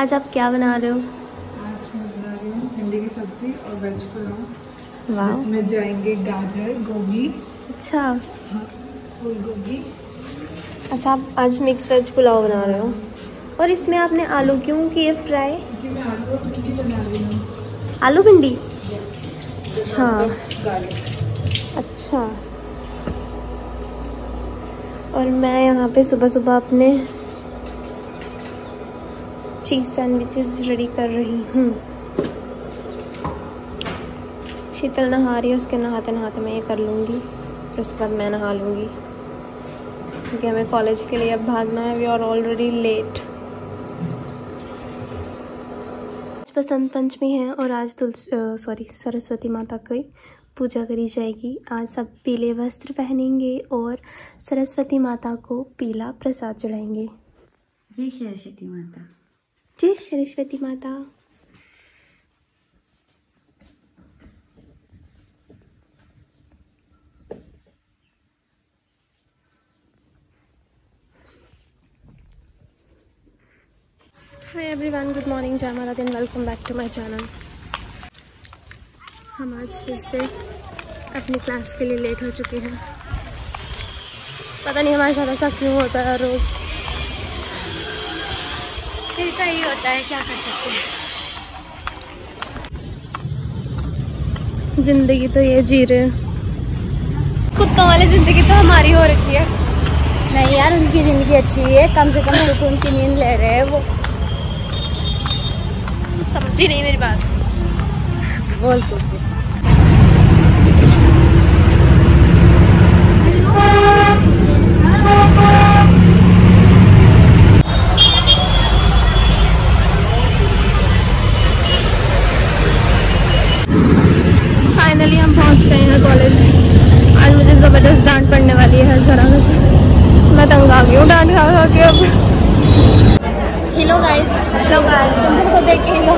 आज आप क्या बना रहे हो? आज मैं बना रही हूँ भिंडी की सब्ज़ी और वेज पुलाव। जिसमें जाएँगे गाजर गोभी। अच्छा। हाँ, फूल गोभी अच्छा आप आज मिक्स वेज पुलाव बना रहे हो। और इसमें आपने आलू क्यों किए फ्राई मैं आलू और भिंडी बना रही हूँ। आलू भिंडी? अच्छा। अच्छा। और मैं यहाँ पे सुबह सुबह अपने चीज़ सैंडविचेस रेडी कर रही हूँ। शीतल नहा रही है, उसके नहाते नहाते मैं ये कर लूँगी, फिर उसके बाद मैं नहा लूँगी। क्योंकि हमें कॉलेज के लिए अब भागना है we are already late Basant Panchami है और आज तुलसी सॉरी सरस्वती माता की पूजा करी जाएगी। आज सब पीले वस्त्र पहनेंगे और सरस्वती माता को पीला प्रसाद चढ़ाएँगे। जय सरस्वती माता। जय सरस्वती माता। हाय एवरीवन गुड मॉर्निंग जय माता दिन welcome back to my channel हम आज फिर से अपनी क्लास के लिए लेट हो चुके हैं। पता नहीं हमारे साथ ऐसा क्यों होता है रोज़। ऐसा ही होता है क्या कर सकते हैं? ज़िंदगी तो ये जी रहे कुत्तों वाली ज़िंदगी तो हमारी हो रखी है। नहीं यार उनकी ज़िंदगी अच्छी है कम से कम सुकून उनकी नींद ले रहे हैं वो। समझ ही नहीं मेरी बात। बोल तो फाइनली हम पहुँच गए हैं कॉलेज आज मुझे ज़बरदस्त डांट पड़ने वाली है हर जगह से मैं तंग आ गई हूँ डांट खा खा के अब हेलो गाइस हेलो चंचल को देख के हेलो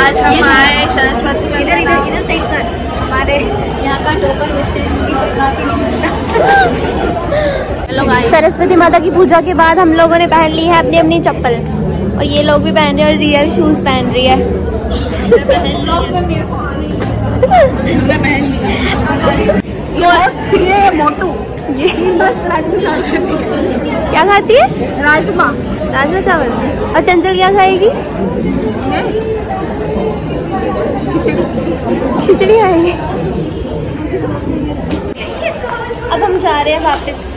आज हम आए सरस्वती इधर इधर इधर साइड कर हमारे यहाँ का टोकर बच्चे सरस्वती माता की पूजा के बाद हम लोगों ने पहन ली है अपनी अपनी चप्पल। और ये लोग भी पहन रहे हैं और रियल शूज़ पहन रही है। ये मोटू। ये क्या खाती है? राजमा। राजमा चावल। और चंचल क्या खाएगी? खिचड़ी। खाएगी। अब हम जा रहे हैं वापस।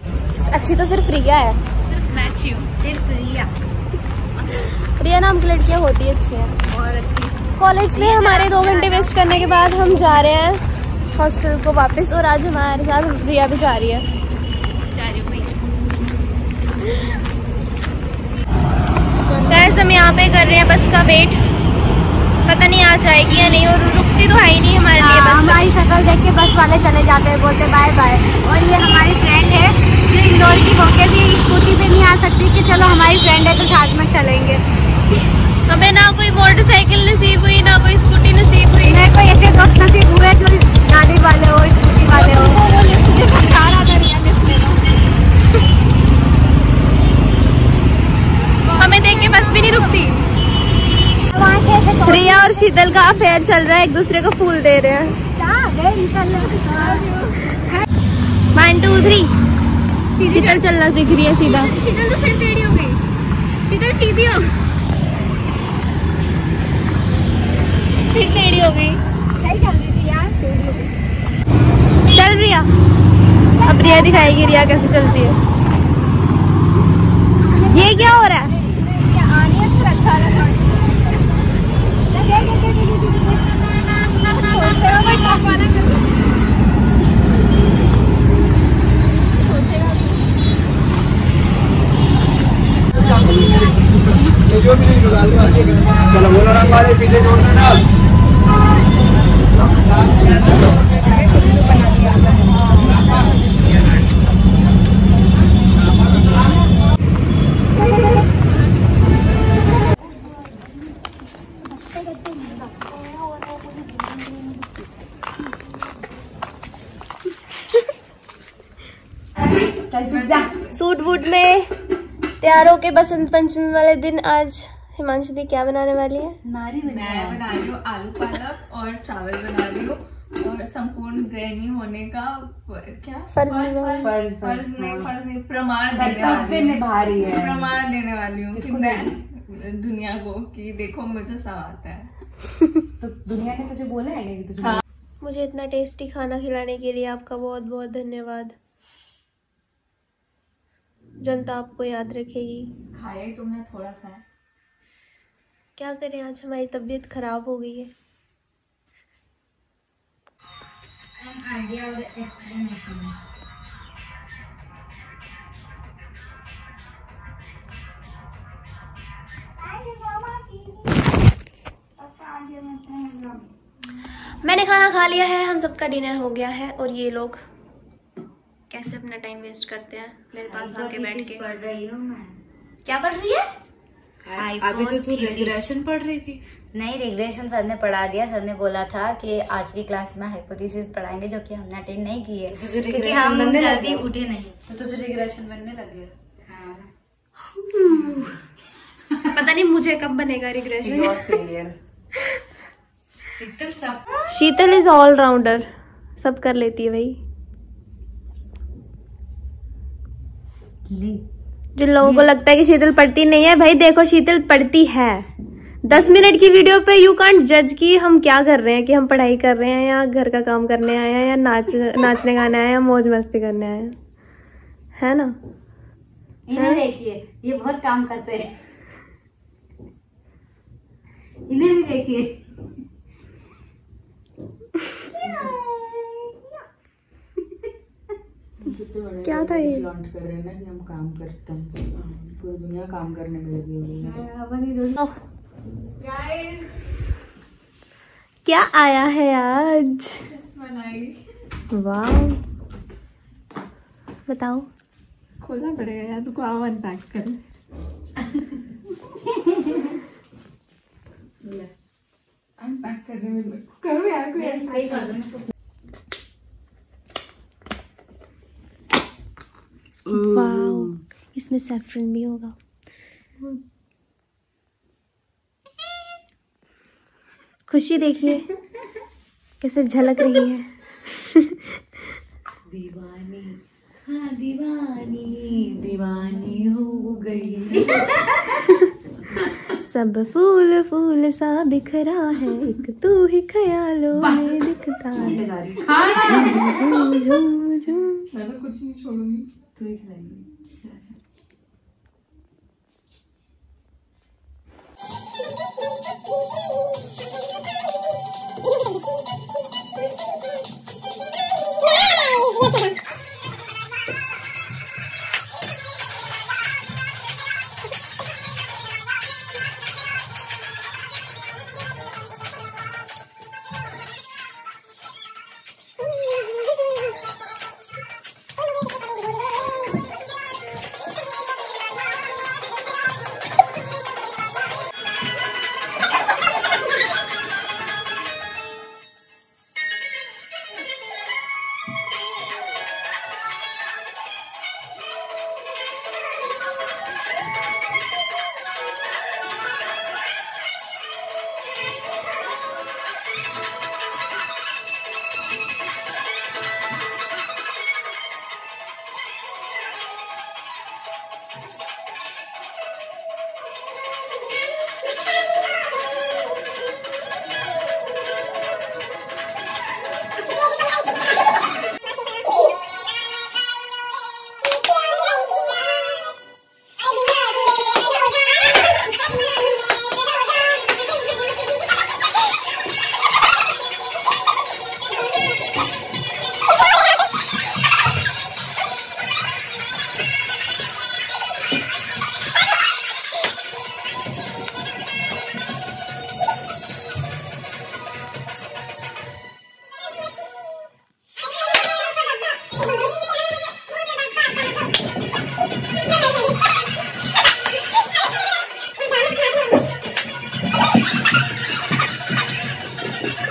अच्छी तो सिर्फ़ रिया है। सिर्फ़ रिया। रिया नाम की लड़कियाँ होती है अच्छी हैं। कॉलेज में हमारे दो घंटे वेस्ट करने के बाद हम जा रहे हैं हॉस्टल को वापस और आज हमारे साथ रिया भी जा रही है। गैस हम यहाँ पे कर रहे हैं बस का वेट। पता नहीं आ जाएगी या नहीं और रुकती तो है ही नहीं हमारे लिए हाँ, बस हमारी शक्ल देख के बस वाले चले जाते हैं बोलते बाय बाय और ये हमारी फ्रेंड है जो इंदौर की होके भी स्कूटी पे नहीं आ सकती कि चलो हमारी फ्रेंड है तो साथ में चलेंगे। हमें ना कोई मोटरसाइकिल नसीब हुई ना कोई स्कूटी नसीब हुई। मेरे को ऐसे दोस्त नसीब हुए जो गाड़ी वाले हो स्कूटी वाले हो। वो वो चार आधा हमें देख के बस भी नहीं रुकती। रिया और शीतल का अफेयर चल रहा है एक दूसरे को फूल दे रहे हैं। वन टू थ्री शीतल चलना सीख रही है सीधा। शीतल तो फिर टेढ़ी हो गई। शीतल सीधी हो। फिर टेढ़ी हो गई। चल रिया अब रिया दिखाएगी रिया कैसे चलती है। ये क्या हो रहा है? चलो बोलो रंग वाले पीछे जोड़ना ना। सूट वूट में तैयार होके बसंत पंचमी वाले दिन आज हिमांशु दी क्या बनाने वाली है? नारी मैं बना रही हूँ आलू पालक और चावल बना रही हूँ और संपूर्ण गृहिणी होने का क्या? फ़र्ज़ फ़र्ज़ फ़र्ज़ नहीं फ़र्ज़। नहीं प्रमाण देने वाली निभा रही है। प्रमाण देने वाली हूँ कि मैं दुनिया को कि देखो मुझे सब आता है। तो दुनिया ने तुझे बोला है कि तुझे हाँ। मुझे इतना टेस्टी खाना खिलाने के लिए आपका बहुत बहुत धन्यवाद। जनता आपको याद रखेगी। खाया ही तुमने थोड़ा सा है। क्या करें आज हमारी तबीयत खराब हो गई है। मैंने खाना खा लिया है हम सबका डिनर हो गया है और ये लोग कैसे अपना टाइम वेस्ट करते हैं? मेरे पास आके बैठ के। पढ़ रही हूँ मैं। क्या पढ़ रही है? अभी तो तू रेगुलेशन पढ़ रही थी। नहीं रिग्रेशन सर ने पढ़ा दिया। सर ने बोला था कि आज की क्लास में हाइपोथेसिस पढ़ाएँगे जो कि हमने अटेंड नहीं की है तुझे क्योंकि हम बनने लग जल्दी उठे नहीं। तो तुझे रिग्रेशन बनने लग गया। पता नहीं मुझे कब बनेगा रिग्रेशन फेलियर शीतल सब शीतल इज़ ऑल राउंडर सब कर लेती है भाई। जिन लोगों को लगता है कि शीतल पढ़ती नहीं है भाई देखो शीतल पढ़ती है। दस मिनट की वीडियो पे यू कांट जज कि हम क्या कर रहे हैं कि हम पढ़ाई कर रहे हैं या घर का काम करने आए हैं या नाच नाचने गाने आए हैं या मौज मस्ती करने आए हैं। है ना? इन्हें देखिए ये बहुत काम करते हैं। इन्हें भी देखिए। क्या था ये? लॉन्च कर रहे हैं ना कि हम काम करते हैं। पूरी दुनिया काम करने में लगी हुई है। क्या आया है आज? वाह बताओ। खोलना पड़ेगा यार तुमको आओ अनपैक कर। अनपैक करने में करो यार कोई ऐसा वाह इसमें सैफरन भी होगा। खुशी देखिए कैसे झलक रही है। दीवानी हाँ दीवानी दीवानी हो गई। सब फूल फूल सा बिखरा है एक तू ही ख्यालों में दिखता है। झूम झूम झूम मैं कुछ नहीं छोड़ूँगी। तू ही खिलाएगी Wow! What the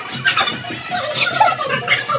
ハハハハ!